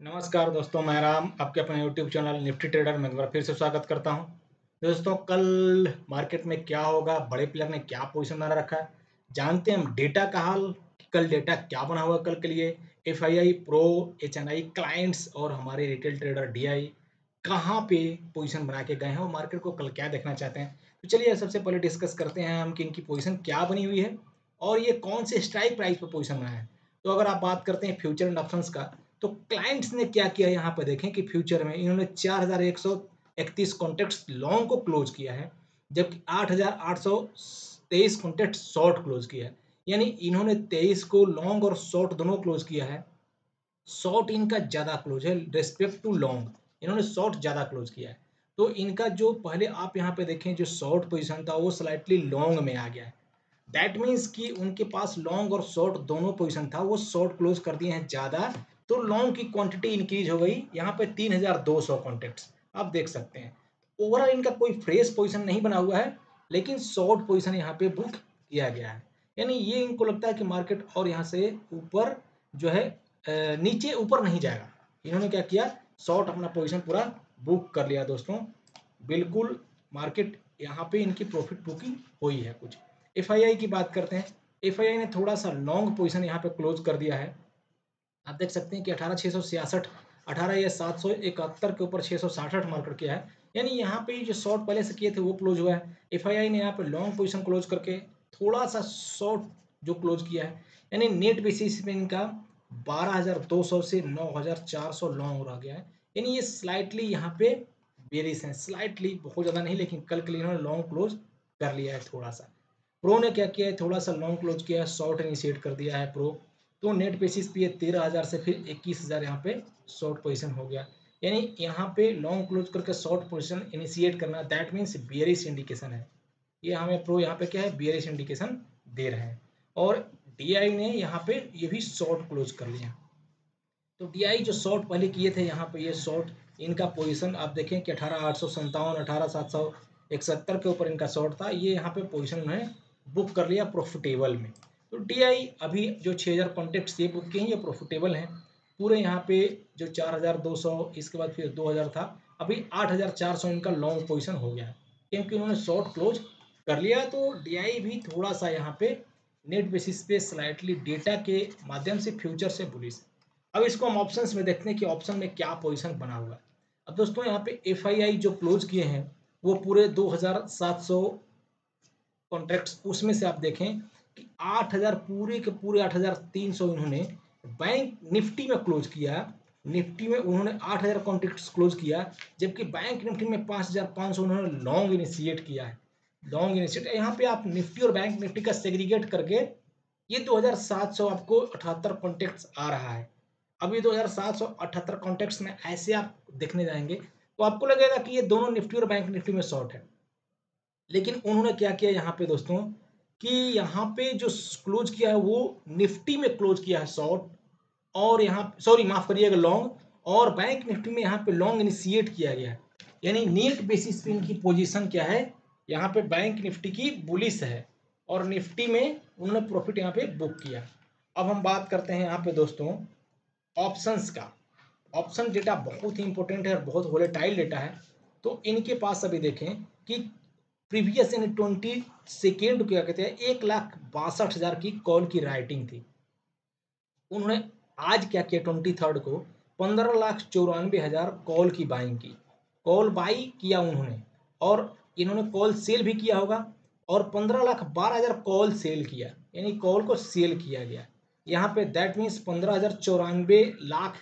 नमस्कार दोस्तों, मैं राम, आपके अपने यूट्यूब चैनल निफ्टी ट्रेडर में एक बार फिर से स्वागत करता हूँ। दोस्तों, कल मार्केट में क्या होगा, बड़े प्लेयर ने क्या पोजीशन बना रखा है, जानते हैं हम डेटा का हाल कल डेटा क्या बना हुआ कल के लिए? F I I pro H N I clients और हमारे रिटेल ट्रेडर डी आई कहाँ पे पोजीशन बना के गए हैं, और मार्केट को कल क्या देखना चाहते हैं? तो चलिए सबसे पहले डिस्कस करते हैं हम कि इनकी पोजीशन क्या बनी हुई है, और ये कौन से स्ट्राइक प्राइस पर पोजीशन बनाया है। तो अगर आप बात करते हैं फ्यूचर एंड ऑप्शंस का तो क्लाइंट्स ने क्या किया यहाँ पर देखें कि फ्यूचर में इन्होंने चार हज़ार एक सौ इकतीस लॉन्ग को क्लोज किया है, जबकि आठ हज़ार आठ सौ तेईस शॉर्ट क्लोज किया है। यानी इन्होंने तेईस को लॉन्ग और शॉर्ट दोनों क्लोज किया है। शॉर्ट इनका ज़्यादा क्लोज है रेस्पेक्ट टू लॉन्ग इन्होंने शॉर्ट ज़्यादा क्लोज किया है। तो इनका जो पहले आप यहाँ पे देखें, जो शॉर्ट पोजिशन था, वो स्लाइटली लॉन्ग में आ गया है। दैट मीन्स कि उनके पास लॉन्ग और शॉर्ट दोनों पोजिशन था, वो शॉर्ट क्लोज कर दिए हैं ज़्यादा तो लॉन्ग की क्वांटिटी इंक्रीज हो गई। यहाँ पे तीन हज़ार दो सौ कॉन्टेक्ट्स आप देख सकते हैं। ओवरऑल इनका कोई फ्रेश पोजीशन नहीं बना हुआ है, लेकिन शॉर्ट पोजीशन यहाँ पे बुक किया गया है। यानी ये इनको लगता है कि मार्केट और यहाँ से ऊपर जो है नीचे ऊपर नहीं जाएगा। इन्होंने क्या किया? शॉर्ट अपना पोजीशन पूरा बुक कर लिया दोस्तों। बिल्कुल मार्केट यहाँ पे इनकी प्रॉफिट बुकिंग हुई है कुछ। एफआईआई की बात करते हैं। एफआईआई ने थोड़ा सा लॉन्ग पोजिशन यहाँ पे क्लोज कर दिया है। आप देख सकते हैं कि अठारह छः सौ छियासठ, अठारह या सात सौ इकहत्तर के ऊपर छः सौ साठ मार्कर किया है। यानी यहाँ पे जो शॉर्ट पहले से किए थे वो क्लोज हुआ है। एफआईआई ने यहाँ पे लॉन्ग पोजिशन क्लोज करके थोड़ा सा शॉर्ट जो क्लोज किया है, यानी नेट बेसिस पे इनका बारह हज़ार दो सौ से नौ हज़ार चार सौ लॉन्ग रह गया है। यानी ये स्लाइटली यहाँ पे बेरिस है। स्लाइटली बहुत ज़्यादा नहीं, लेकिन कल के लिए इन्होंने लॉन्ग क्लोज कर लिया है थोड़ा सा प्रो ने क्या किया है? थोड़ा सा लॉन्ग क्लोज किया है शॉर्ट इनिशिएट कर दिया है प्रो तो नेट बेसिस पे तेरह हज़ार से फिर इक्कीस हज़ार यहाँ पे शॉर्ट पोजीशन हो गया। यानी यहाँ पे लॉन्ग क्लोज करके शॉर्ट पोजीशन इनिशिएट करना दैट मीन्स बियरिश इंडिकेशन है। ये हमें प्रो यहाँ पे क्या है? बियरिश इंडिकेशन दे रहे हैं। और डीआई ने यहाँ पे ये भी शॉर्ट क्लोज कर लिया। तो डीआई जो शॉर्ट पहले किए थे, यहाँ पे ये शॉर्ट इनका पोजिशन आप देखें कि अठारह आठ सौ संतावन अठारह सात सौ इकहत्तर के ऊपर इनका शॉर्ट था। ये यहाँ पे पोजिशन उन्होंने बुक कर लिया प्रॉफिटेबल में। तो डी अभी जो छः हज़ार कॉन्टेक्ट ये बुक किए हैं, ये प्रॉफिटेबल हैं। पूरे यहाँ पे जो चार हज़ार दो सौ, इसके बाद फिर दो हज़ार था। अभी आठ हज़ार चार सौ इनका लॉन्ग पोजीशन हो गया है। क्योंकि उन्होंने शॉर्ट क्लोज कर लिया तो डीआई भी थोड़ा सा यहाँ पे नेट बेसिस पे स्लाइटली डेटा के माध्यम से फ्यूचर से बुलिस अब इसको हम ऑप्शंस में देखते हैं कि ऑप्शन में क्या पोजीशन बना हुआ है। अब दोस्तों, यहाँ पे FII जो क्लोज किए हैं, वो पूरे दो हज़ार सात सौ कॉन्ट्रैक्ट्स उसमें से आप देखें कि आठ हज़ार, पूरे के पूरे आठ हज़ार तीन सौ इन्होंने बैंक निफ्टी में क्लोज किया। निफ्टी में उन्होंने आठ हज़ार कॉन्ट्रैक्ट क्लोज किया, जबकि बैंक निफ्टी में पाँच हज़ार पाँच सौ उन्होंने लॉन्ग इनिशिएट किया है। लॉन्ग इनिशिएट यहाँ पे आप निफ्टी और बैंक निफ्टी का सेग्रीगेट करके, ये दो हज़ार सात सौ आपको अठहत्तर कॉन्टेक्ट आ रहा है। अब ये दो हज़ार सात में ऐसे आप देखने जाएँगे तो आपको लगेगा कि ये दोनों निफ्टी और बैंक निफ्टी में शॉर्ट है। लेकिन उन्होंने क्या किया यहाँ पे दोस्तों? कि यहाँ पे जो क्लोज किया है, वो निफ्टी में क्लोज किया है शॉर्ट और यहाँ सॉरी माफ़ करिएगा लॉन्ग और बैंक निफ्टी में यहाँ पे लॉन्ग इनिशिएट किया गया है। यानी नेट बेसिस पे इनकी पोजीशन क्या है? यहाँ पे बैंक निफ्टी की बुलिस है और निफ्टी में उन्होंने प्रॉफिट यहाँ पे बुक किया। अब हम बात करते हैं यहाँ पे दोस्तों ऑप्शंस का। ऑप्शन डेटा बहुत ही इंपॉर्टेंट है और बहुत वोलेटाइल डेटा है। तो इनके पास अभी देखें कि प्रीवियस यानी ट्वेंटी सेकेंड क्या कहते हैं, एक लाख बासठ हज़ार की कॉल की राइटिंग थी। उन्होंने आज क्या किया, ट्वेंटी थर्ड को, पंद्रह लाख चौरानवे हज़ार कॉल की बाइंग की। कॉल बाई किया उन्होंने और इन्होंने कॉल सेल भी किया होगा और पंद्रह लाख बारह हज़ार कॉल सेल किया, यानी कॉल को सेल किया गया। यहाँ पे दैट मीन्स पंद्रह हज़ार चौरानवे लाख,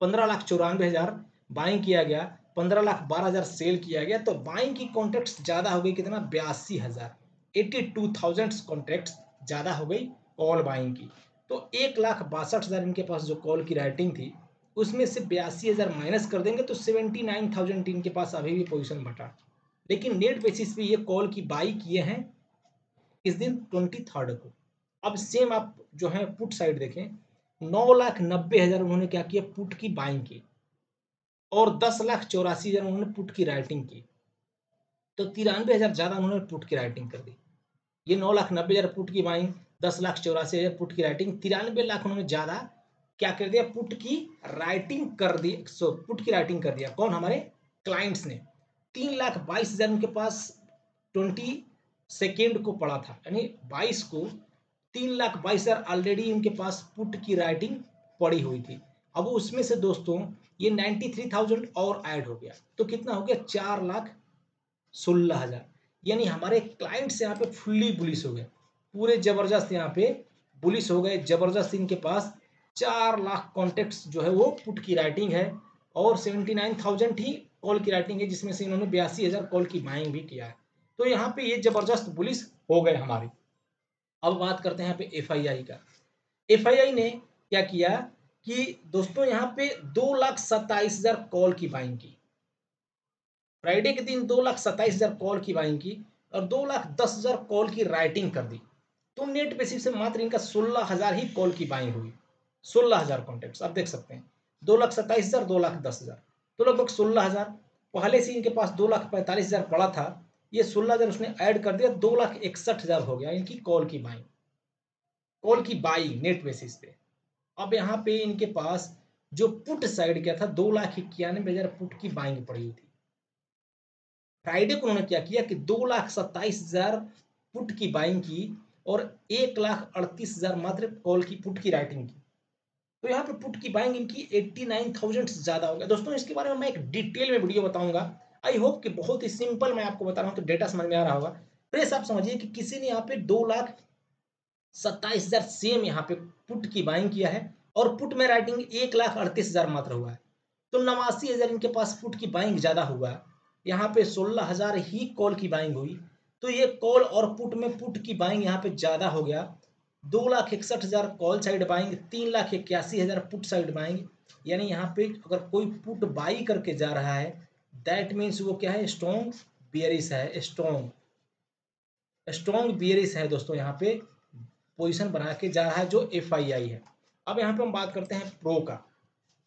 पंद्रह लाख चौरानवे हज़ार बाइंग किया गया। पंद्रह लाख बारह हज़ार सेल किया गया तो बाइंग की कॉन्ट्रैक्ट ज़्यादा हो गई कितना? बयासी हज़ार। एट्टी टू थाउज़ेंड कॉन्ट्रैक्ट ज़्यादा हो गई कॉल बाइंग की। तो एक लाख बासठ हज़ार इनके पास जो कॉल की राइटिंग थी, उसमें से बयासी हज़ार माइनस कर देंगे तो सेवेंटी नाइन थाउज़ेंड इनके पास अभी भी पोजिशन बटा। लेकिन नेट बेसिस पे ये कॉल की बाई किए हैं इस दिन ट्वेंटी थर्ड को। अब सेम आप जो है पुट साइड देखें, नौ लाख नब्बे हज़ार उन्होंने क्या किया? पुट की बाइंग की। और दस लाख चौरासी हज़ार उन्होंने पुट की राइटिंग की। तो तिरानवे हज़ार ज़्यादा उन्होंने पुट की राइटिंग कर दी। ये नौ लाख नब्बे हज़ार पुट की बाइंग दस लाख चौरासी हज़ार पुट की राइटिंग, तिरानवे लाख उन्होंने ज़्यादा क्या कर दिया? पुट की राइटिंग कर दी, सो, पुट की राइटिंग कर दिया। कौन? हमारे क्लाइंट्स ने। तीन लाख बाईस हज़ार उनके पास ट्वेंटी सेकेंड को पड़ा था। यानी बाईस को तीन लाख बाईस हज़ार ऑलरेडी उनके पास पुट की राइटिंग पड़ी हुई थी। अब उसमें से दोस्तों, ये नाइन्टी थ्री थाउज़ेंड और ऐड हो गया। तो कितना हो गया? चार लाख सोलह हज़ार। यानी हमारे क्लाइंट्स यहाँ पे फुल्ली बुलिस हो गए। पूरे ज़बरदस्त यहाँ पे बुलिस हो गए। ज़बरदस्त इनके पास चार लाख कॉन्टेक्ट्स जो है वो पुट की राइटिंग है। और सेवेंटी नाइन थाउज़ेंड ही कॉल की राइटिंग है, जिसमें से इन्होंने बयासी हज़ार कॉल की बाइंग भी किया है। तो यहाँ पे ये ज़बरदस्त पुलिस हो गए हमारी। अब बात करते हैं यहाँ पे एफआईआई का। एफआईआई ने क्या किया? कि दोस्तों यहाँ पे दो लाख सत्ताईस हज़ार कॉल की बाइंग की। फ्राइडे के दिन दो लाख सत्ताईस हज़ार कॉल की बाइंग की और दो लाख दस हज़ार कॉल की राइटिंग कर दी। तो नेट बेसिस से मात्र इनका सोलह हज़ार ही कॉल की बाइंग हुई। सोलह हज़ार कॉन्टेक्ट आप देख सकते हैं। दो लाख सत्ताईस हज़ार, दो लाख दस हज़ार। तो लगभग सोलह हज़ार। पहले से इनके पास दो लाख पैंतालीस हज़ार पड़ा था। ये सोलह हज़ार उसने ऐड कर दिया, दो लाख इकसठ हज़ार हो गया इनकी कॉल की बाइंग कॉल की बाइंग नेट बेसिस पे। अब यहाँ पे इनके पास जो पुट साइड क्या था, दो लाख इक्यानवे हज़ार पुट की बाइंग पड़ी हुई थी। फ्राइडे को उन्होंने क्या किया कि दो लाख सत्ताईस हज़ार पुट की बाइंग की और एक लाख अड़तीस हज़ार मात्र कॉल की, पुट की राइटिंग की। तो यहाँ पे पुट की बाइंग इनकी एट्टी नाइन थाउज़ेंड से ज़्यादा हो गया। दोस्तों, इसके बारे में मैं एक डिटेल में वीडियो बताऊँगा। आई होप कि बहुत ही सिंपल मैं आपको बता रहा हूँ तो डेटा समझ में आ रहा होगा। प्रेस, आप समझिए कि किसी ने यहाँ पे दो लाख सत्ताईस हज़ार सेम यहाँ पे पुट की बाइंग किया है और पुट में राइटिंग एक लाख अड़तीस हज़ार मात्र हुआ है। तो नवासी हज़ार इनके पास पुट की बाइंग ज़्यादा हुआ। है यहाँ पे सोलह हज़ार ही कॉल की बाइंग हुई। तो ये कॉल और पुट में पुट की बाइंग यहाँ पे ज़्यादा हो गया। दो लाख इकसठ हज़ार कॉल साइड बाइंग तीन लाख इक्यासी हज़ार पुट साइड बाइंग यानी यहाँ पे अगर कोई पुट बाई करके जा रहा है दैट मीन्स वो क्या है? स्ट्रॉन्ग बियरिस है। स्ट्रॉन्ग स्ट्रॉन्ग बियरिस है दोस्तों यहाँ पे। पोजिशन बना के जा रहा है जो एफआईआई है। अब यहाँ पे हम बात करते हैं प्रो का।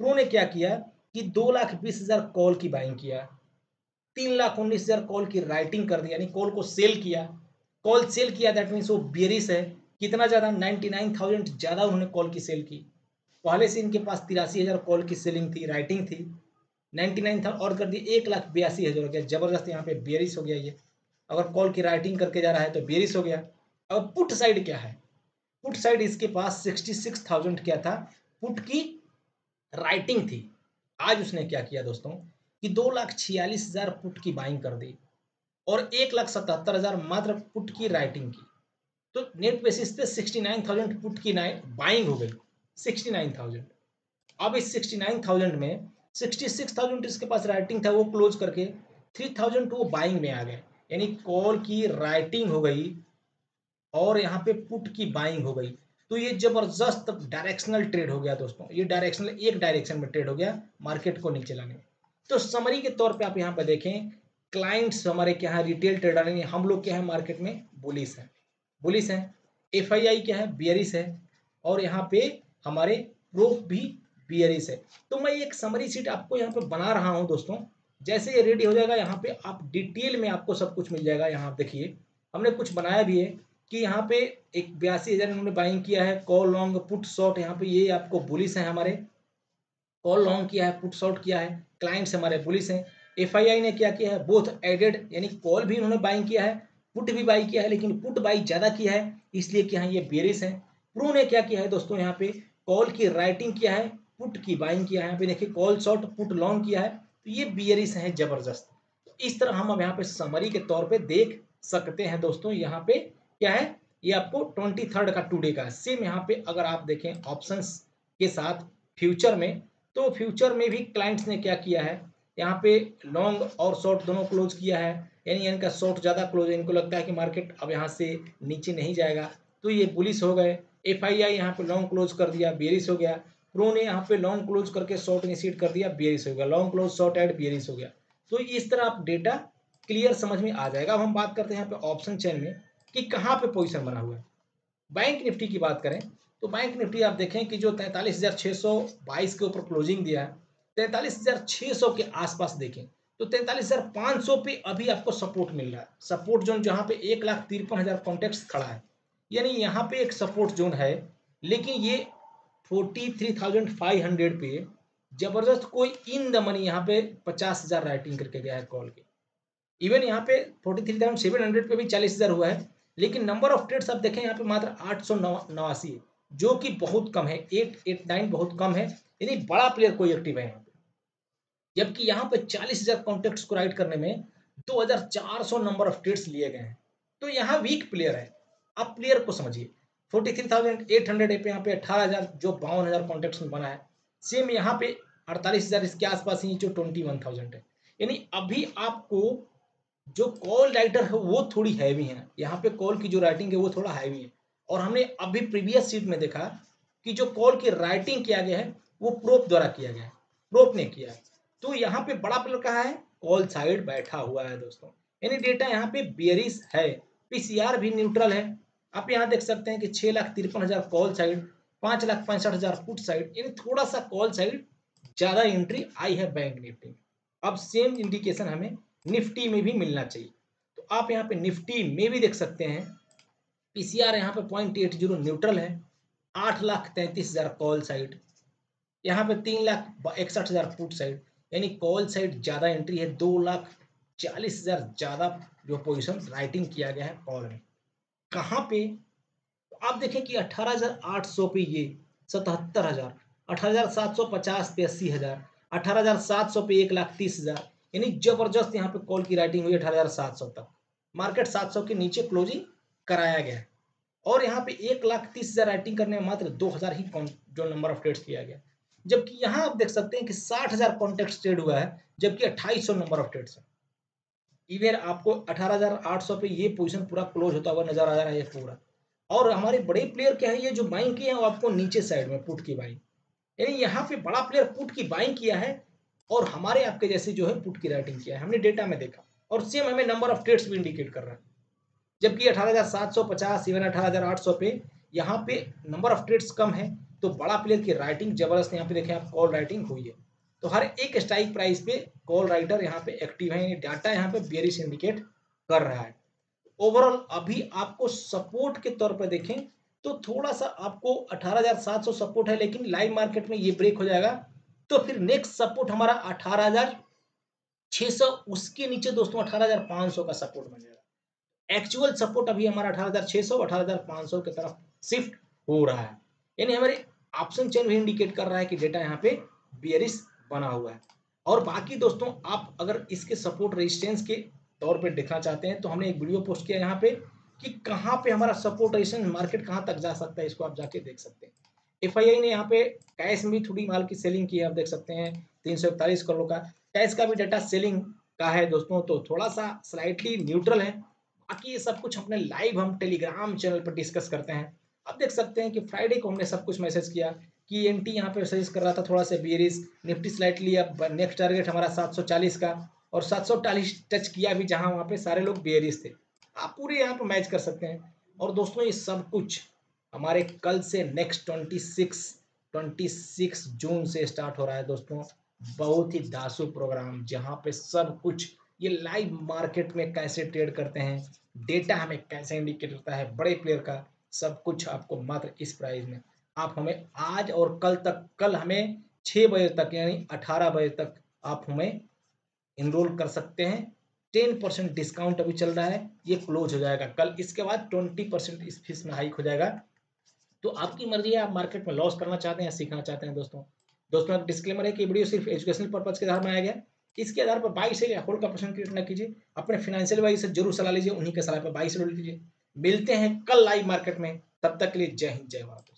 प्रो ने क्या किया कि दो लाख बीस हज़ार कॉल की बाइंग किया, तीन लाख उन्नीस हज़ार कॉल की राइटिंग कर दी, यानी कॉल को सेल किया। कॉल सेल किया दैट मीन्स वो बियरिस है। कितना ज़्यादा? नाइन्टी नाइन थाउज़ेंड ज़्यादा उन्होंने कॉल की सेल की। पहले से इनके पास तिरासी हज़ार कॉल की सेलिंग थी राइटिंग थी। नाइन्टी नाइन था, और कर दी एक लाख बयासी हज़ार हो गया। ज़बरदस्त यहाँ पे बियरिस हो गया ये। अगर कॉल की राइटिंग करके जा रहा है तो बियरिस हो गया। अब पुट साइड क्या है? पुट साइड इसके पास सिक्सटी सिक्स थाउज़ेंड क्या था? पुट की राइटिंग थी। आज उसने क्या किया दोस्तों? कि दो लाख छियालीस हज़ार पुट की बाइंग कर दी और एक लाख सतहत्तर हज़ार मात्र पुट की राइटिंग की। तो नेट बेसिस पे सिक्सटी नाइन थाउज़ेंड पुट की बाइंग हो गई। Sixty nine thousand. अब इस सिक्सटी नाइन थाउज़ेंड में सिक्सटी सिक्स थाउज़ेंड इसके पास राइटिंग था वो क्लोज करके थ्री थाउज़ेंड वो बाइंग में आ गए। यानी कॉल की राइटिंग हो गई और यहाँ पे पुट की बाइंग हो गई। तो ये ज़बरदस्त डायरेक्शनल ट्रेड हो गया दोस्तों। ये डायरेक्शनल एक डायरेक्शन में ट्रेड हो गया मार्केट को नीचे लाने तो समरी के तौर पे आप यहाँ पे देखें क्लाइंट्स हमारे क्या है रिटेल ट्रेडर यानी हम लोग क्या है मार्केट में? बुलिस हैं। बुलिस है। एफ़ क्या है? बियरिस है। और यहाँ पे हमारे प्रूफ भी बियरिस है। तो मैं एक समरी सीट आपको यहाँ पे बना रहा हूँ दोस्तों। जैसे ये रेडी हो जाएगा, यहाँ पे आप डिटेल में आपको सब कुछ मिल जाएगा। यहाँ देखिए, हमने कुछ बनाया भी है। कि यहाँ पे एक बयासी हज़ार इन्होंने बाइंग किया है। कॉल लॉन्ग पुट शॉर्ट यहाँ पे ये आपको बुलिस है हमारे। कॉल लॉन्ग किया है पुट शॉर्ट किया है। क्लाइंट्स हमारे पुलिस हैं। एफआईआई ने क्या किया है? बोथ एडेड यानी कॉल भी उन्होंने बाइंग किया है पुट भी बाई किया है, लेकिन पुट बाई ज़्यादा किया है, इसलिए क्या है ये बेरिस है। प्रो ने क्या किया है दोस्तों यहाँ पे? कॉल की राइटिंग किया है पुट की बाइंग किया है। यहाँ पे देखिए कॉल शॉर्ट पुट लॉन्ग किया है। तो ये बियरिस है, ज़बरदस्त। तो इस तरह हम अब यहाँ पे समरी के तौर पे देख सकते हैं दोस्तों यहाँ पे। क्या है? ये आपको ट्वेंटी थर्ड का टूडे का सेम यहाँ पे अगर आप देखें ऑप्शन के साथ फ्यूचर में तो फ्यूचर में भी क्लाइंट्स ने क्या किया है? यहाँ पे लॉन्ग और शॉर्ट दोनों क्लोज किया है। यानी इनका शॉर्ट ज़्यादा क्लोज है। इनको लगता है कि मार्केट अब यहाँ से नीचे नहीं जाएगा। तो ये बुलिस हो गए। एफ़ आई आई यहाँ पे लॉन्ग क्लोज कर दिया बेरिस हो गया। प्रो ने यहाँ पे लॉन्ग क्लोज करके शॉर्ट इनिशिएट कर दिया बेरिस हो गया। Long close short add bearish हो गया। तो इस तरह आप डेटा क्लियर समझ में आ जाएगा। अब हम बात करते हैं यहाँ पे ऑप्शन चेन में। कि कहाँ पे पोजिशन बना हुआ है? बैंक निफ्टी की बात करें तो बैंक निफ्टी आप देखें कि जो तैंतालीस के ऊपर क्लोजिंग दिया है, तैंतालीस के आसपास देखें तो तैंतालीस पे अभी आपको सपोर्ट मिल रहा है। सपोर्ट जोन जहाँ पे एक लाख तिरपन हज़ार कॉन्टेक्ट खड़ा है। यानी यहाँ पे एक सपोर्ट जोन है, लेकिन ये forty three thousand five hundred पे ज़बरदस्त कोई इन द मनी यहाँ पे पचास हज़ार राइटिंग करके गया है कॉल के। इवन यहाँ पे forty three thousand seven hundred पे भी चालीस हज़ार हुआ है। लेकिन नंबर ऑफ़ ट्रेड्स आप देखें, यहाँ पे मात्र आठ सौ नवासी है, जो कि बहुत कम है एट एट नाइन बहुत कम है, यानी बड़ा प्लेयर कोई एक्टिव है यहाँ पे। जबकि यहाँ पे चालीस हज़ार कॉन्टेक्ट को राइट करने में दो हज़ार चार सौ नंबर ऑफ़ ट्रेड्स लिए गए हैं। तो यहाँ वीक प्लेयर है। आप प्लेयर को समझिए। Forty three thousand eight hundred पे यहाँ पे अठारह हज़ार, जो बावन हज़ार कॉन्टेक्ट में बना है। सेम यहाँ पे अड़तालीस हज़ार इसके आसपास ही जो ट्वेंटी वन थाउज़ेंड है। यानी अभी आपको जो कॉल राइटर है, वो थोड़ी हैवी है। यहाँ पे कॉल की जो राइटिंग है, वो थोड़ा हैवी है। और हमने अभी प्रीवियस सीट में देखा कि जो कॉल की राइटिंग किया गया है, वो प्रोप द्वारा किया गया है। प्रोप ने किया है। तो यहाँ पे बड़ा प्लेयर कहा है? कॉल साइड बैठा हुआ है दोस्तों। यानी डेटा यहाँ पे बियरिस है। पीसीआर भी न्यूट्रल है। आप यहाँ देख सकते हैं कि छह लाख तिरपन हज़ार कॉल साइड पाँच लाख पैंसठ हज़ार फुट साइड यानी थोड़ा सा कॉल साइड ज़्यादा एंट्री आई है बैंक निफ्टी में। अब सेम इंडिकेशन हमें निफ्टी में भी मिलना चाहिए। तो आप यहाँ पे निफ्टी में भी देख सकते हैं। पीसीआर यहाँ पे पॉइंट एट ज़ीरो न्यूट्रल है। आठ लाख तैंतीस हज़ार कॉल साइड। यहाँ पे तीन लाख इकसठ हज़ार फुट साइड। यानी कॉल साइड ज़्यादा एंट्री है। दो लाख चालीस हज़ार ज़्यादा जो पोजिशन राइटिंग किया गया है कॉल में। कहाँ पे? तो आप देखें कि अठारह हज़ार आठ सौ पे ये सतहत्तर हज़ार। अठारह हज़ार सात सौ पचास पे अस्सी हज़ार। अठारह हज़ार सात सौ पे एक लाख तीस हज़ार। यानी ज़बरदस्त यहाँ पे कॉल की राइटिंग हुई अठारह तक। मार्केट सात सौ के नीचे क्लोजिंग कराया गया और यहाँ पे एक लाख तीस हज़ार राइटिंग करने में मात्र दो हज़ार ही जो नंबर ऑफ़ ट्रेड्स किया गया। जबकि यहाँ आप देख सकते हैं कि साठ हज़ार कॉन्टेक्ट ट्रेड हुआ है, जबकि अट्ठाईस सौ नंबर ऑफ़ ट्रेड्स है। इवन आपको अठारह हज़ार आठ सौ पे ये पोजीशन पूरा क्लोज होता हुआ नज़र आ रहा है पूरा। और हमारे बड़े प्लेयर क्या है, ये जो बाइंग किए हैं वो आपको नीचे साइड में पुट की बाइंग यानी यहाँ पे बड़ा प्लेयर पुट की बाइंग किया है और हमारे आपके जैसे जो है पुट की राइटिंग किया है। हमने डेटा में देखा। और सेम हमें नंबर ऑफ़ ट्रेड्स भी इंडिकेट कर रहा है। जबकि अठारह हज़ार सात सौ पचास इवन अठारह हज़ार आठ सौ पे यहाँ पे नंबर ऑफ़ ट्रेड्स कम है तो बड़ा प्लेयर की राइटिंग ज़बरदस्त यहाँ पे देखें आप कॉल राइटिंग हुई है। तो हर एक स्ट्राइक प्राइस पे कॉल राइटर यहाँ पे एक्टिव है डाटा यहाँ पे बेरिश इंडिकेट कर रहा है। ओवरऑल अभी आपको सपोर्ट के तौर पर देखें तो थोड़ा सा आपको 18,700 सपोर्ट है लेकिन लाइव मार्केट में ये ब्रेक हो जाएगा। तो फिर नेक्स्ट सपोर्ट हमारा 18,600 उसके नीचे दोस्तों 18,500 का सपोर्ट बन जाएगा। एक्चुअल सपोर्ट अभी हमारा 18,600 18,500 की तरफ़ शिफ्ट हो रहा है। यानी हमारे ऑप्शन चेन भी इंडिकेट कर रहा है कि डेटा यहाँ पे बियरिस बना हुआ है। और बाकी दोस्तों आप अगर इसके सपोर्ट रेजिस्टेंस के तौर पे देखना चाहते हैं तो हमने एक वीडियो पोस्ट किया यहाँ पे कि कहाँ पे हमारा सपोर्ट रेजिस्टेंस मार्केट कहाँ तक जा सकता है इसको आप जाके देख सकते हैं। एफआईआई ने यहाँ पे कैश में थोड़ी माल की सेलिंग की है, आप देख सकते हैं, तीन सौ इकतालीस करोड़ का। कैश का भी डाटा सेलिंग का है दोस्तों तो थोड़ा सा स्लाइटली न्यूट्रल है। बाकी ये सब कुछ अपने लाइव हम टेलीग्राम चैनल पर डिस्कस करते हैं। आप देख सकते हैं कि फ्राइडे को हमने सब कुछ मैसेज किया कि एन टी यहाँ पे सजेस्ट कर रहा था थोड़ा सा बियरिस निफ्टी स्लाइटली अब नेक्स्ट टारगेट हमारा 740 का और 740 टच किया भी जहाँ वहाँ पे सारे लोग बियरिस थे। आप पूरे यहाँ पर मैच कर सकते हैं। और दोस्तों ये सब कुछ हमारे कल से नेक्स्ट 26 26 जून से स्टार्ट हो रहा है दोस्तों। बहुत ही दासु प्रोग्राम जहाँ पे सब कुछ, ये लाइव मार्केट में कैसे ट्रेड करते हैं डेटा हमें कैसे इंडिकेट करता है बड़े प्लेयर का, सब कुछ आपको मात्र इस प्राइस में। आप हमें आज और कल तक, कल हमें छः बजे तक, यानी अठारह बजे तक आप हमें इनरोल कर सकते हैं। टेन परसेंट डिस्काउंट अभी चल रहा है, ये क्लोज हो जाएगा। कल इसके बाद ट्वेंटी परसेंट इस फ़ीस में हाइक हो जाएगा। तो आपकी मर्ज़ी है, आप मार्केट में लॉस करना चाहते हैं या सीखना चाहते हैं दोस्तों। दोस्तों डिस्क्लेमर है कि वीडियो सिर्फ़ एजुकेशनल पर्पज के आधार में आया गया इसके आधार पर बाई से या होल्ड का प्रश्न क्रिएट न कीजिए। अपने फाइनेंशियल वाइज से ज़रूर सलाह लीजिए, उन्हीं के सलाह पर बाई से लीजिए। मिलते हैं कल लाइव मार्केट में। तब तक के लिए जय हिंद, जय भारत।